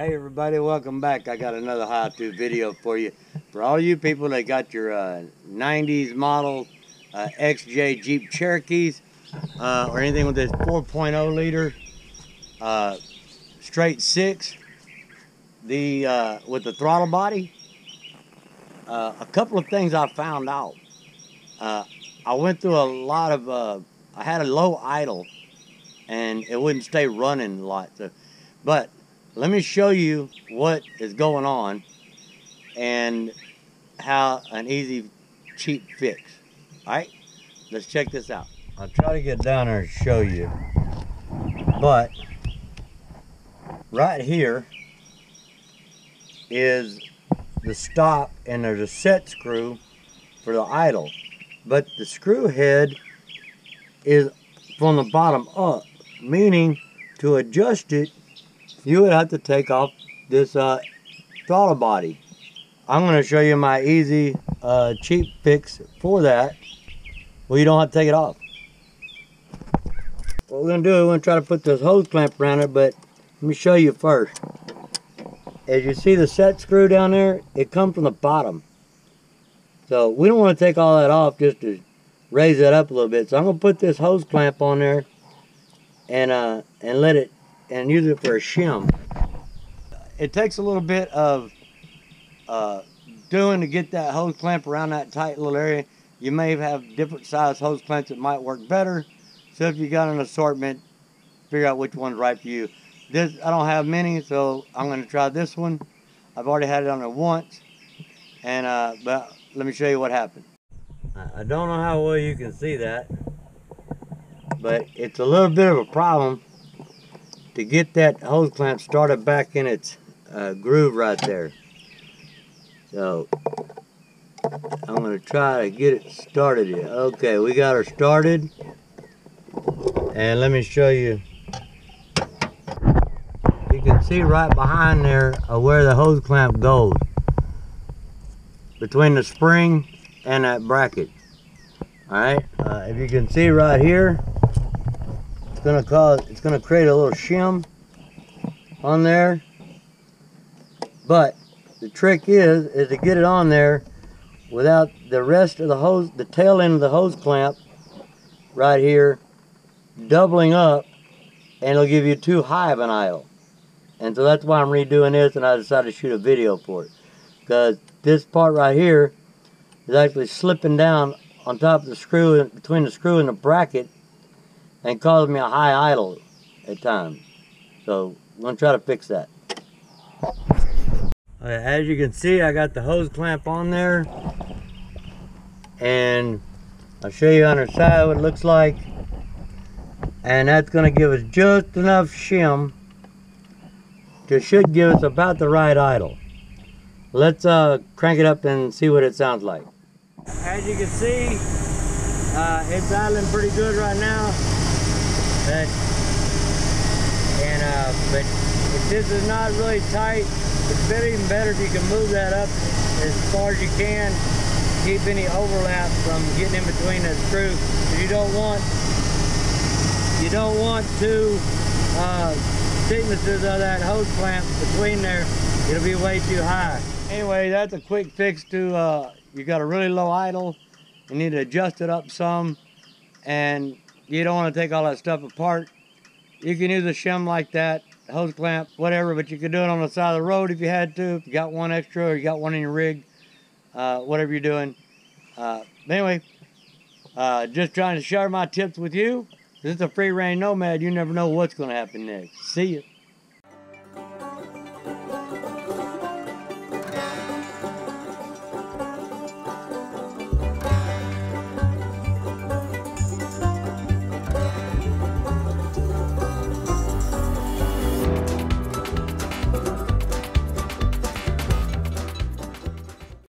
Hey everybody, welcome back. I got another how-to video for you. For all you people that got your uh, 90s model uh, XJ Jeep Cherokees uh, or anything with this 4.0 liter uh, straight six, the uh, with the throttle body, uh, a couple of things I found out. I went through a lot of, I had a low idle and it wouldn't stay running a lot. So, but let me show you what is going on and how an easy, cheap fix. All right, let's check this out. I'll try to get down there and show you. But right here is the stop and there's a set screw for the idle. But the screw head is from the bottom up meaning to adjust it, you would have to take off this uh, throttle body. I'm going to show you my easy, uh, cheap fix for that. Well, you don't have to take it off. What we're going to do, we're going to try to put this hose clamp around it, but let me show you first. As you see the set screw down there, it comes from the bottom. So we don't want to take all that off just to raise it up a little bit. So I'm going to put this hose clamp on there and uh, and let it and use it for a shim. It takes a little bit of uh, doing to get that hose clamp around that tight little area. You may have different size hose clamps that might work better. So if you got an assortment, figure out which one's right for you. This I don't have many, so I'm going to try this one. I've already had it on there once, and uh, but let me show you what happened. I don't know how well you can see that but it's a little bit of a problem to get that hose clamp started back in its uh, groove right there. So I'm going to try to get it started here. Okay, we got her started. And let me show you. You can see right behind there where the hose clamp goes. Between the spring and that bracket. Alright, uh, if you can see right here, it's gonna cause, it's gonna create a little shim on there. But the trick is, is to get it on there without the rest of the hose, the tail end of the hose clamp right here doubling up and it'll give you too high of an idle. And so that's why I'm redoing this and I decided to shoot a video for it. Because this part right here is actually slipping down on top of the screw, between the screw and the bracket and caused me a high idle at times. So I'm gonna try to fix that. as you can see, I got the hose clamp on there. And I'll show you on the side what it looks like. And that's gonna give us just enough shim to should give us about the right idle. Let's uh, crank it up and see what it sounds like. As you can see, uh, it's idling pretty good right now. But, and, uh, but if this is not really tight, it's better, even better if you can move that up as far as you can. Keep any overlap from getting in between the screw. You don't want, you don't want two uh, thicknesses of that hose clamp between there. It'll be way too high. Anyway, that's a quick fix to, uh, you got a really low idle. You need to adjust it up some and you don't want to take all that stuff apart. You can use a shim like that, hose clamp, whatever, but you could do it on the side of the road if you had to, if you got one extra or you got one in your rig, uh, whatever you're doing. Uh, anyway, uh, just trying to share my tips with you. This is a free range nomad. You never know what's going to happen next. See you.